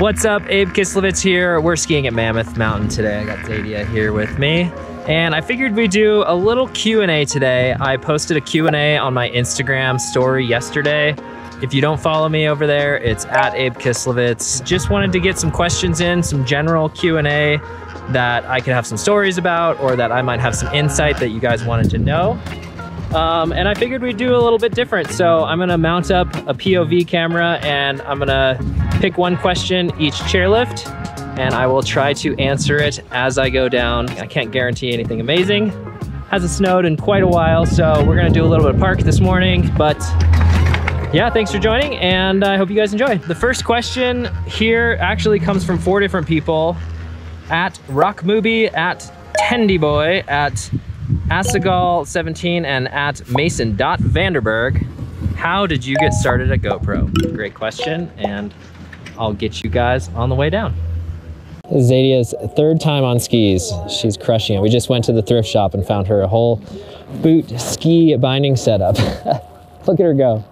What's up? Abe Kislevitz here. We're skiing at Mammoth Mountain today. I got Zadia here with me. And I figured we'd do a little Q&A today. I posted a Q&A on my Instagram story yesterday. If you don't follow me over there, it's at Abe Kislevitz. Just wanted to get some questions in, some general Q&A that I could have some stories about or that I might have some insight that you guys wanted to know. Um, and I figured we'd do a little bit different. So I'm gonna mount up a POV camera and I'm gonna pick one question each chairlift and I will try to answer it as I go down. I can't guarantee anything amazing. Hasn't snowed in quite a while, so we're gonna do a little bit of park this morning, but yeah, thanks for joining and I hope you guys enjoy. The first question here actually comes from four different people at Rock Movie, at Tendy Boy, at Asagal17 and at Mason.Vanderberg. How did you get started at GoPro? Great question, and I'll get you guys on the way down. Zadia's third time on skis. She's crushing it. We just went to the thrift shop and found her a whole boot ski binding setup. Look at her go.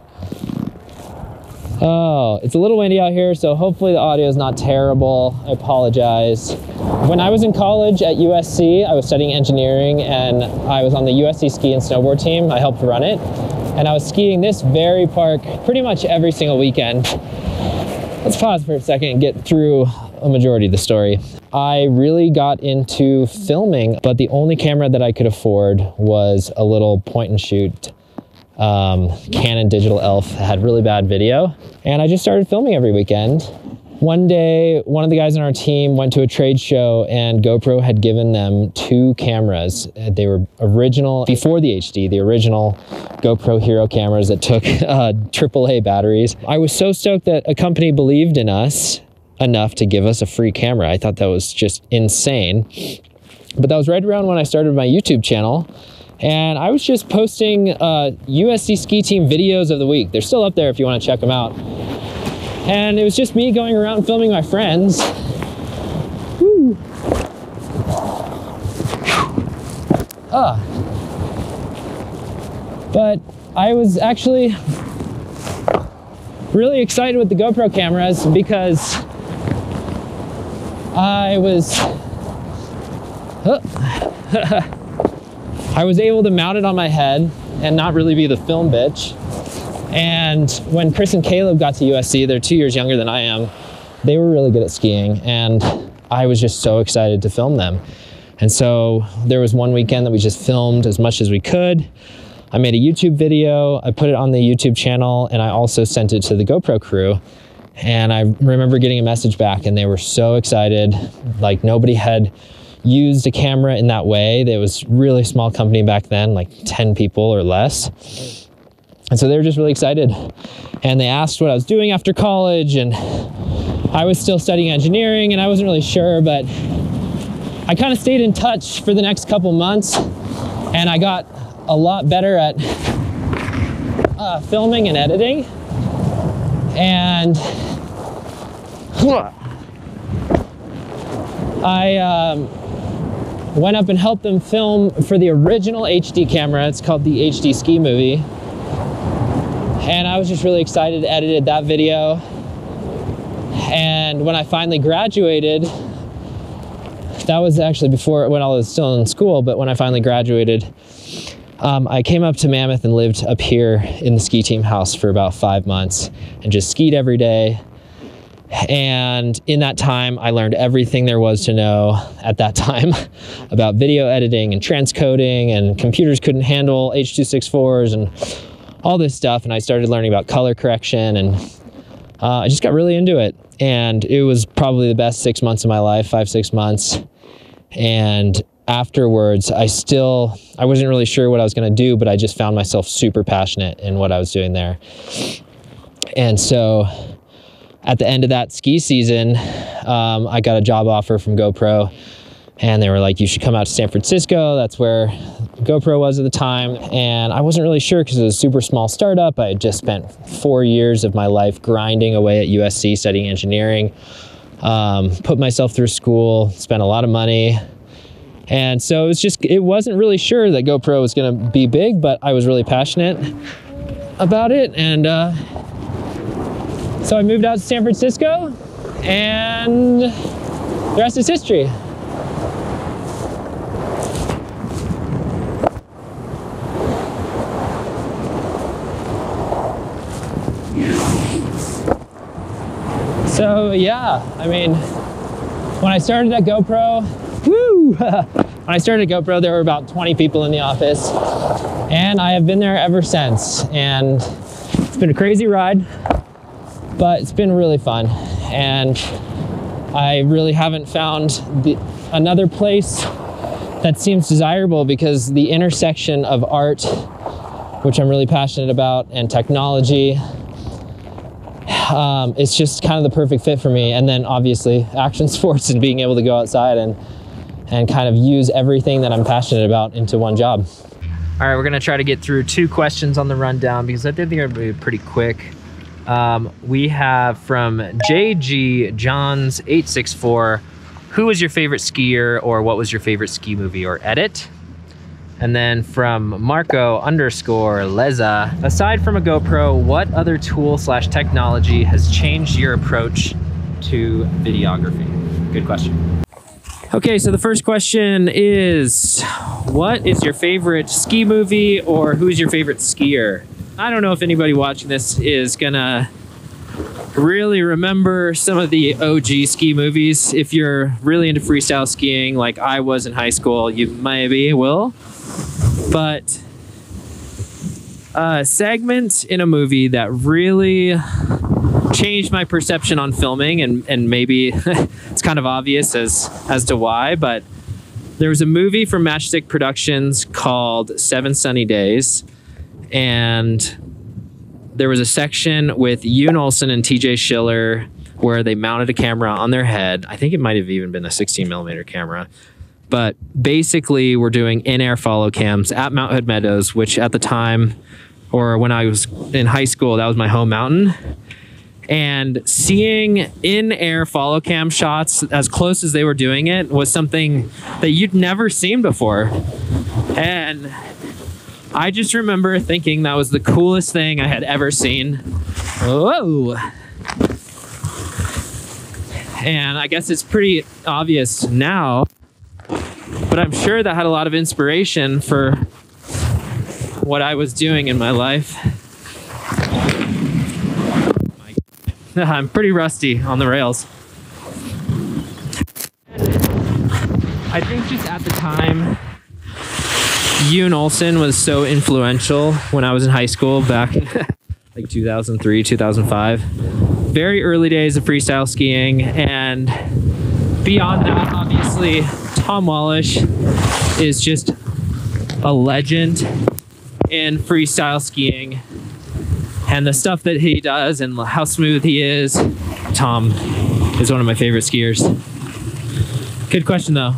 Oh, it's a little windy out here, so hopefully the audio is not terrible. I apologize. When I was in college at USC, I was studying engineering and I was on the USC ski and snowboard team. I helped run it. And I was skiing this very park pretty much every single weekend. Let's pause for a second and get through a majority of the story. I really got into filming, but the only camera that I could afford was a little point and shoot um, Canon Digital ELPH had really bad video. And I just started filming every weekend. One day, one of the guys on our team went to a trade show and GoPro had given them two cameras. They were original, before the HD, the original GoPro Hero cameras that took uh, AAA batteries. I was so stoked that a company believed in us enough to give us a free camera. I thought that was just insane. But that was right around when I started my YouTube channel. And I was just posting uh, USC ski team videos of the week. They're still up there if you want to check them out. And it was just me going around filming my friends. Ah. But I was actually really excited with the GoPro cameras because I was I was able to mount it on my head and not really be the film bitch. And when Chris and Caleb got to USC, they're two years younger than I am, they were really good at skiing. And I was just so excited to film them. And so there was one weekend that we just filmed as much as we could. I made a YouTube video, I put it on the YouTube channel, and I also sent it to the GoPro crew. And I remember getting a message back, and they were so excited. Like nobody had used a camera in that way. It was really small company back then, like 10 people or less. And so they were just really excited. And they asked what I was doing after college. And I was still studying engineering and I wasn't really sure, but I kind of stayed in touch for the next couple months. And I got a lot better at uh, filming and editing. And I um, went up and helped them film for the original HD camera. It's called the HD Ski Movie. And I was just really excited, edited that video. And when I finally graduated, that was actually before when I was still in school, but when I finally graduated, um, I came up to Mammoth and lived up here in the ski team house for about five months and just skied every day. And in that time, I learned everything there was to know at that time about video editing and transcoding, and computers couldn't handle H.264s and all this stuff. And I started learning about color correction and uh, I just got really into it. And it was probably the best six months of my life, five, six months. And afterwards, I still, I wasn't really sure what I was going to do, but I just found myself super passionate in what I was doing there. And so at the end of that ski season, um, I got a job offer from GoPro and they were like, you should come out to San Francisco. That's where GoPro was at the time. And I wasn't really sure because it was a super small startup. I had just spent four years of my life grinding away at USC studying engineering, um, put myself through school, spent a lot of money. And so it was just, it wasn't really sure that GoPro was going to be big, but I was really passionate about it. And uh, so I moved out to San Francisco And the rest is history. So yeah, I mean, when I started at GoPro, woo! when I started at GoPro, there were about 20 people in the office, and I have been there ever since. And it's been a crazy ride, but it's been really fun. And I really haven't found the, another place that seems desirable because the intersection of art, which I'm really passionate about, and technology um, it's just kind of the perfect fit for me. And then obviously action sports and being able to go outside and and kind of use everything that I'm passionate about into one job. All right, we're gonna try to get through two questions on the rundown because I think they're gonna be pretty quick. Um, we have from JG Johns 864. Who was your favorite skier, or what was your favorite ski movie or edit? And then from Marco underscore Leza, aside from a GoPro, what other tool slash technology has changed your approach to videography? Good question. Okay, so the first question is, what is your favorite ski movie or who's your favorite skier? I don't know if anybody watching this is gonna really remember some of the OG ski movies. If you're really into freestyle skiing like I was in high school, you maybe will but a segment in a movie that really changed my perception on filming and and maybe it's kind of obvious as as to why but there was a movie from Matchstick Productions called Seven Sunny Days and there was a section with Jon Olsson and TJ Schiller where they mounted a camera on their head. I think it might have even been a 16 millimeter camera but basically, we're doing in air follow cams at Mount Hood Meadows, which at the time, or when I was in high school, that was my home mountain. And seeing in air follow cam shots as close as they were doing it was something that you'd never seen before. And I just remember thinking that was the coolest thing I had ever seen. Whoa! And I guess it's pretty obvious now but I'm sure that had a lot of inspiration for what I was doing in my life. I'm pretty rusty on the rails. I think just at the time, Jon Olsson was so influential when I was in high school back in like 2003, 2005. Very early days of freestyle skiing. And beyond that, obviously, Tom Wallisch is just a legend in freestyle skiing. And the stuff that he does and how smooth he is, Tom is one of my favorite skiers. Good question though.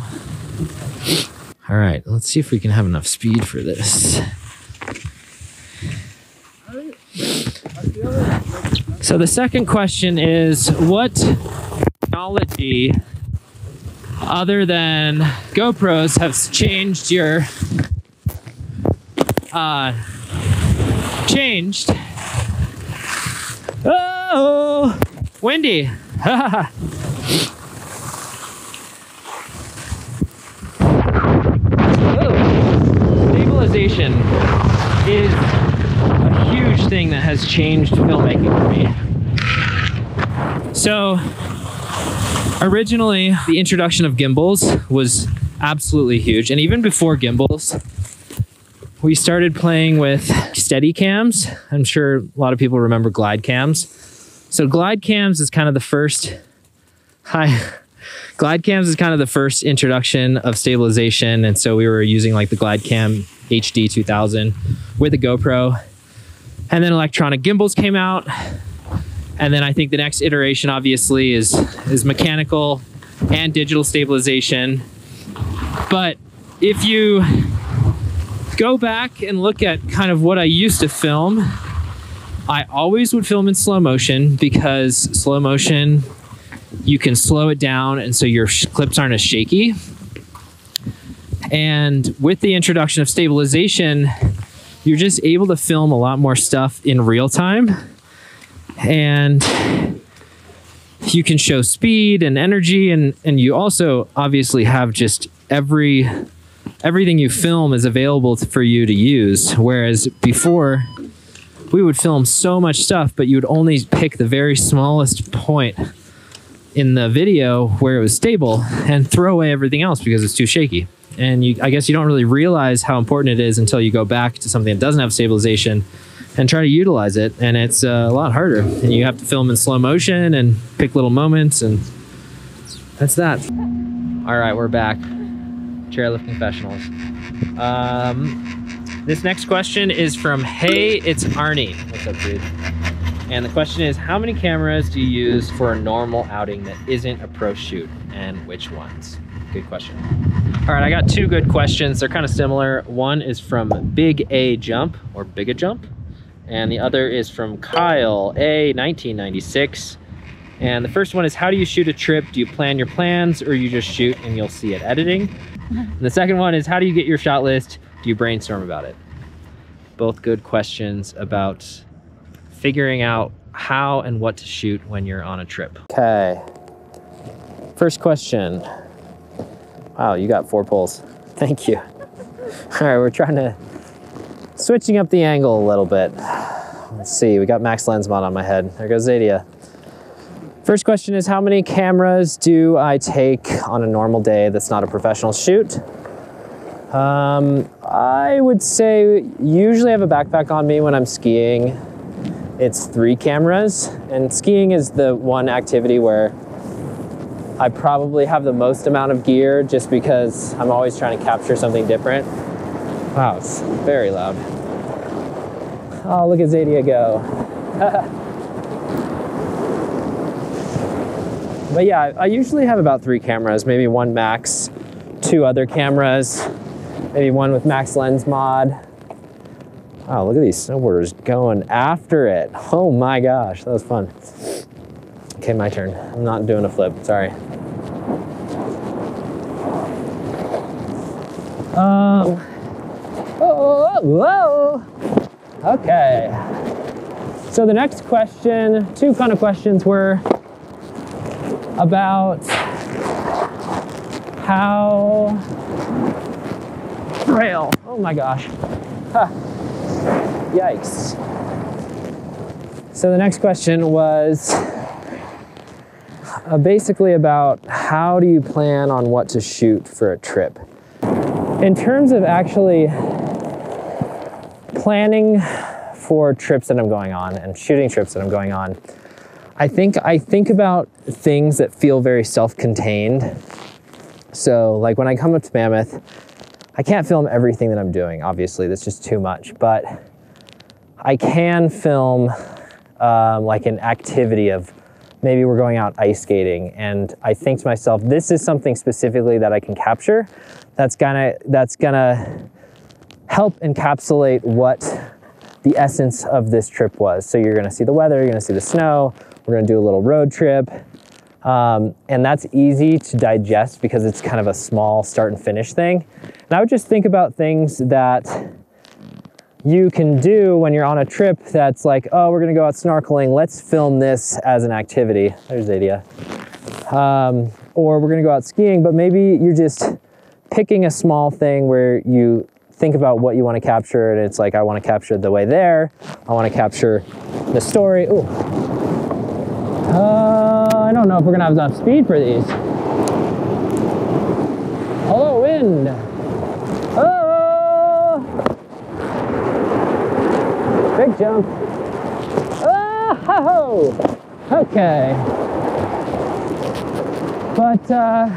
All right, let's see if we can have enough speed for this. So the second question is what technology other than GoPros have changed your uh, changed. Oh, windy. Stabilization is a huge thing that has changed filmmaking for me. So Originally, the introduction of gimbals was absolutely huge. And even before gimbals, we started playing with steady cams. I'm sure a lot of people remember glide cams. So glide cams is kind of the first, hi, glide cams is kind of the first introduction of stabilization. And so we were using like the glide cam HD 2000 with a GoPro. And then electronic gimbals came out and then I think the next iteration obviously is, is mechanical and digital stabilization. But if you go back and look at kind of what I used to film, I always would film in slow motion because slow motion, you can slow it down and so your clips aren't as shaky. And with the introduction of stabilization, you're just able to film a lot more stuff in real time. And you can show speed and energy. And and you also obviously have just every everything you film is available for you to use. Whereas before we would film so much stuff but you would only pick the very smallest point in the video where it was stable and throw away everything else because it's too shaky and you i guess you don't really realize how important it is until you go back to something that doesn't have stabilization and try to utilize it. And it's uh, a lot harder. And you have to film in slow motion and pick little moments. And that's that. All right, we're back. Chairlift confessionals. Um, this next question is from Hey, it's Arnie. What's up, dude? And the question is, how many cameras do you use for a normal outing that isn't a pro shoot, and which ones? Good question. All right, I got two good questions. They're kind of similar. One is from Big A Jump or Big A Jump, and the other is from Kyle A 1996. And the first one is how do you shoot a trip? Do you plan your plans or you just shoot and you'll see it editing? And the second one is how do you get your shot list? Do you brainstorm about it? Both good questions about figuring out how and what to shoot when you're on a trip. Okay. First question. Wow, you got four pulls. Thank you. All right, we're trying to switching up the angle a little bit. Let's see, we got max lens mod on my head. There goes Zadia. First question is how many cameras do I take on a normal day that's not a professional shoot? Um, I would say usually I have a backpack on me when I'm skiing. It's three cameras and skiing is the one activity where I probably have the most amount of gear just because I'm always trying to capture something different. Wow, it's very loud. Oh, look at Zadia go. but yeah, I usually have about three cameras, maybe one max, two other cameras, maybe one with max lens mod. Wow, look at these snowboarders going after it. Oh my gosh, that was fun. Okay, my turn. I'm not doing a flip, sorry. Um, whoa, whoa. Okay. So the next question, two kind of questions were about how rail. Oh my gosh. Huh. Yikes. So the next question was uh, basically about how do you plan on what to shoot for a trip? In terms of actually planning for trips that I'm going on and shooting trips that I'm going on, I think I think about things that feel very self-contained. So like when I come up to Mammoth, I can't film everything that I'm doing, obviously, that's just too much, but I can film um, like an activity of maybe we're going out ice skating and I think to myself, this is something specifically that I can capture that's gonna, that's gonna help encapsulate what the essence of this trip was. So you're gonna see the weather, you're gonna see the snow, we're gonna do a little road trip. Um, and that's easy to digest because it's kind of a small start and finish thing. And I would just think about things that you can do when you're on a trip that's like, oh, we're gonna go out snorkeling, let's film this as an activity. There's Adia. Um, or we're gonna go out skiing, but maybe you're just picking a small thing where you think about what you wanna capture and it's like, I wanna capture the way there, I wanna capture the story. Ooh. Uh, I don't know if we're gonna have enough speed for these. Hello, wind. Oh! Big jump. Oh, ho! okay. But uh,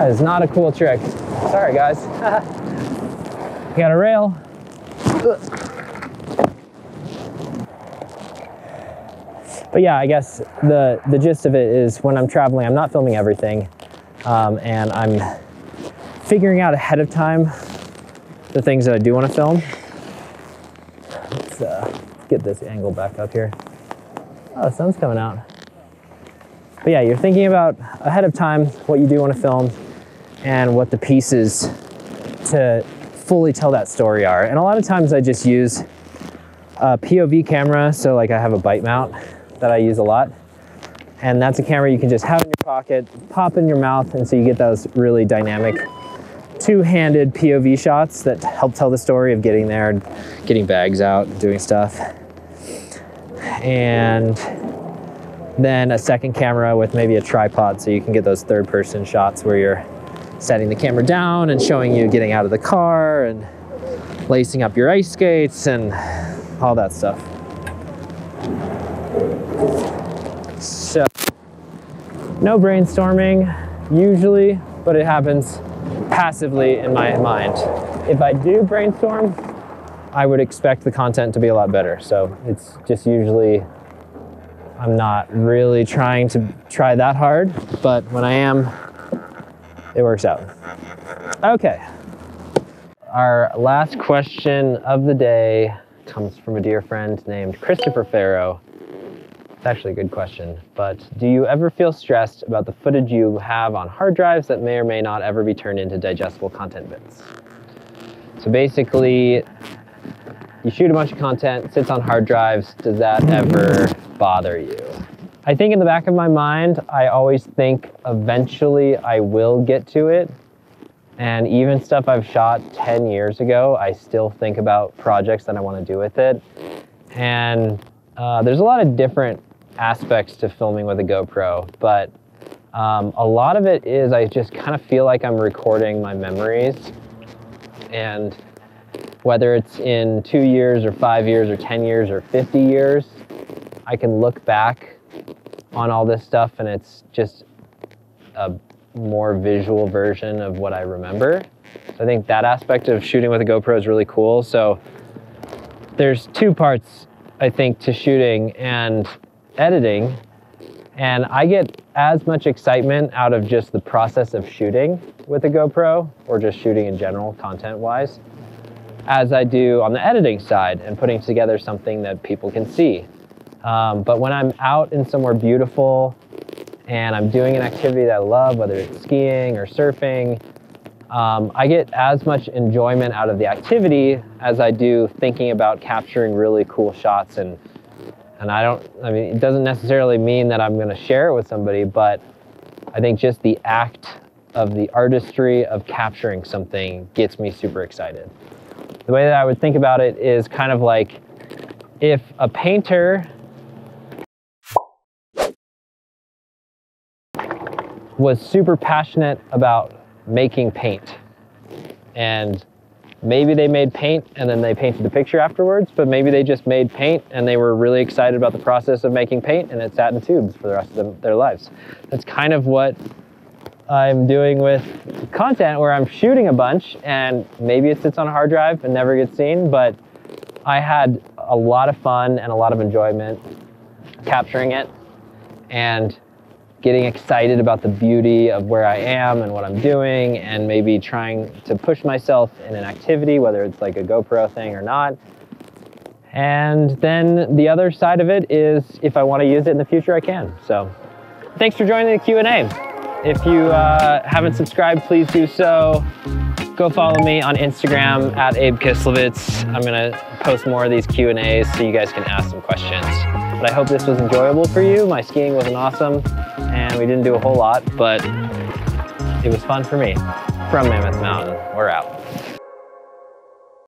that is not a cool trick. Sorry, guys. Got a rail. But yeah, I guess the, the gist of it is when I'm traveling, I'm not filming everything. Um, and I'm figuring out ahead of time the things that I do want to film. Let's uh, get this angle back up here. Oh, the sun's coming out. But yeah, you're thinking about ahead of time what you do want to film and what the pieces to fully tell that story are. And a lot of times I just use a POV camera, so like I have a bite mount that I use a lot. And that's a camera you can just have in your pocket, pop in your mouth, and so you get those really dynamic two-handed POV shots that help tell the story of getting there and getting bags out, doing stuff. And then a second camera with maybe a tripod so you can get those third person shots where you're setting the camera down and showing you getting out of the car and lacing up your ice skates and all that stuff. So, no brainstorming usually, but it happens passively in my mind. If I do brainstorm, I would expect the content to be a lot better. So it's just usually, I'm not really trying to try that hard, but when I am, it works out. Okay. Our last question of the day comes from a dear friend named Christopher Farrow. It's actually a good question, but do you ever feel stressed about the footage you have on hard drives that may or may not ever be turned into digestible content bits? So basically, you shoot a bunch of content, sits on hard drives. Does that ever bother you? I think in the back of my mind, I always think eventually I will get to it. And even stuff I've shot 10 years ago, I still think about projects that I want to do with it. And uh, there's a lot of different aspects to filming with a GoPro, but um, a lot of it is I just kind of feel like I'm recording my memories. And whether it's in two years or five years or 10 years or 50 years, I can look back on all this stuff and it's just a more visual version of what I remember. So I think that aspect of shooting with a GoPro is really cool. So there's two parts, I think, to shooting and editing. And I get as much excitement out of just the process of shooting with a GoPro or just shooting in general, content wise, as I do on the editing side and putting together something that people can see. Um, but when I'm out in somewhere beautiful and I'm doing an activity that I love, whether it's skiing or surfing, um, I get as much enjoyment out of the activity as I do thinking about capturing really cool shots. And, and I don't, I mean, it doesn't necessarily mean that I'm going to share it with somebody, but I think just the act of the artistry of capturing something gets me super excited. The way that I would think about it is kind of like if a painter was super passionate about making paint. And maybe they made paint and then they painted the picture afterwards, but maybe they just made paint and they were really excited about the process of making paint and it sat in tubes for the rest of them, their lives. That's kind of what I'm doing with content where I'm shooting a bunch and maybe it sits on a hard drive and never gets seen, but I had a lot of fun and a lot of enjoyment capturing it. And getting excited about the beauty of where I am and what I'm doing and maybe trying to push myself in an activity, whether it's like a GoPro thing or not. And then the other side of it is if I want to use it in the future, I can. So thanks for joining the Q&A. If you uh, haven't subscribed, please do so. Go follow me on Instagram at Abe Kislevitz. I'm gonna post more of these Q&As so you guys can ask some questions. But I hope this was enjoyable for you. My skiing wasn't awesome and we didn't do a whole lot, but it was fun for me. From Mammoth Mountain, we're out.